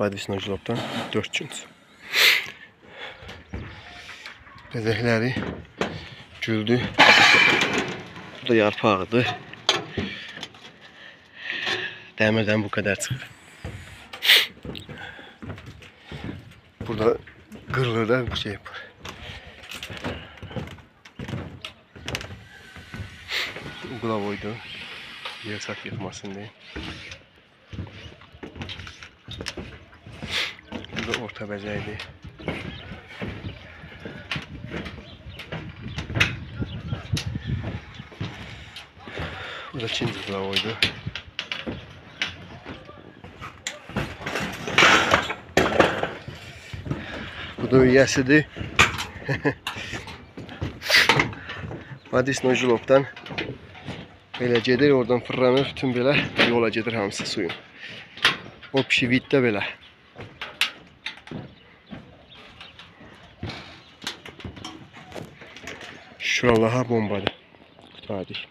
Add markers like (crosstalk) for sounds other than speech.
paydaşlayıcılardan 4 cins. Bəzəkləri güldü. Bu da yarpağıdır. Dəmirdən bu qədər çıxır. Burada qırılır da bu şey yapar. Qlavoydu. Yer sak yıxmasın deyin. Da orta bəzəkdir. Bu da ikinci uqlavoydu. Bu da üyəsidir. Vadis (laughs) Nojulop'dan belə gedir, oradan fırlanır, bütün belə yola gedir hamısı suyun. O pişivitdə belə. Şuralar bombadır. Qutadik.